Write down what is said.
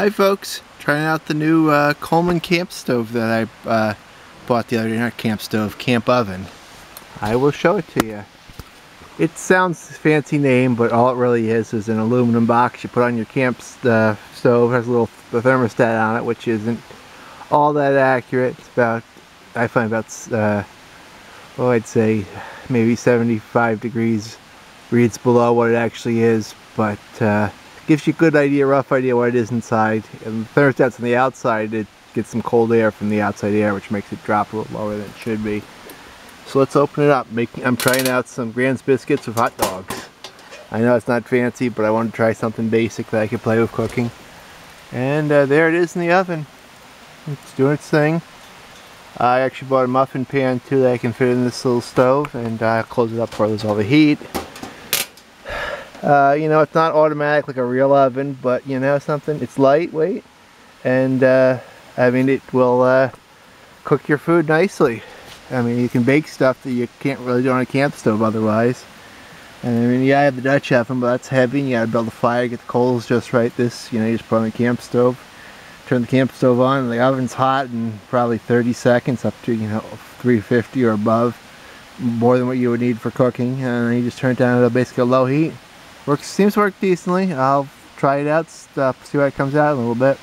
Hi folks, trying out the new uh, Coleman camp stove that I uh, bought the other day, not camp stove, camp oven. I will show it to you. It sounds fancy name, but all it really is is an aluminum box you put on your camp uh, stove. It has a little thermostat on it, which isn't all that accurate. It's about, I find about, uh, well I'd say maybe 75 degrees reads below what it actually is, but uh, gives you a good idea, rough idea what it is inside. And the thermostat's on the outside, it gets some cold air from the outside air, which makes it drop a little lower than it should be. So let's open it up. Making, I'm trying out some Grand's biscuits with hot dogs. I know it's not fancy, but I want to try something basic that I could play with cooking. And uh, there it is in the oven. It's doing its thing. I actually bought a muffin pan too that I can fit in this little stove and I'll close it up there's all the heat. Uh, you know, it's not automatic like a real oven, but you know something, it's lightweight and uh, I mean it will uh, cook your food nicely. I mean you can bake stuff that you can't really do on a camp stove otherwise. And I mean yeah I have the Dutch oven but that's heavy and you gotta build a fire, get the coals just right. This, you know, you just put on the camp stove, turn the camp stove on and the oven's hot in probably 30 seconds up to, you know, 350 or above. More than what you would need for cooking and then you just turn it down to basically low heat. Works seems to work decently. I'll try it out, stuff, see how it comes out in a little bit.